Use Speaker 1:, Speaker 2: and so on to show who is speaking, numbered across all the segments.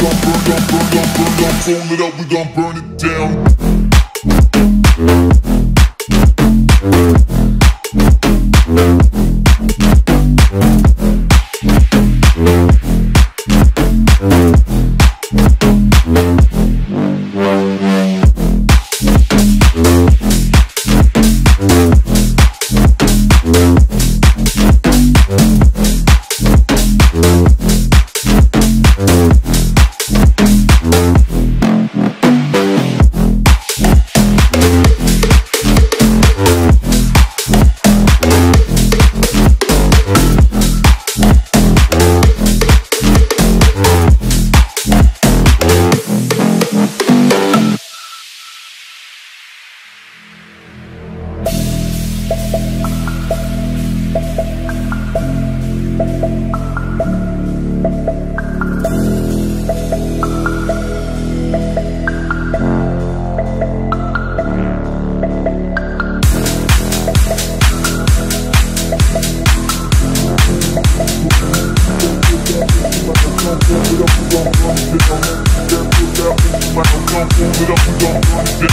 Speaker 1: gon' burn, gon' burn, gon' burn, gon' burn it up, we gon' burn it down.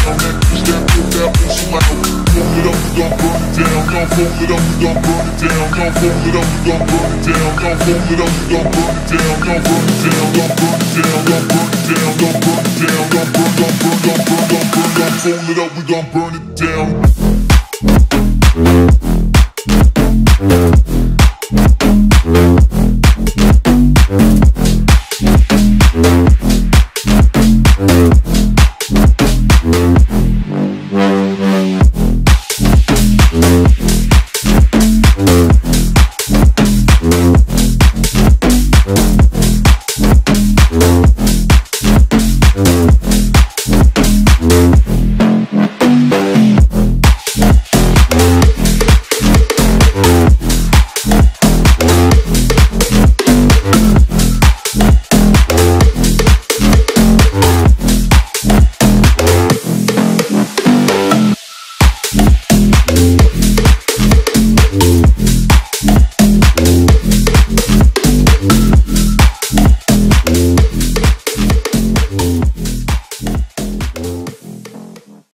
Speaker 1: down it up, we gon' burn it down. Don't fold it up, we gon' burn it down. Don't fold it up, we gon' burn it down. Don't fold it up, we gon' burn it down. Don't burn it down, don't burn it down, don't burn it down, don't burn it down, don't burn, don't burn, don't burn, don't burn, don't fold it up, we gon' burn it down.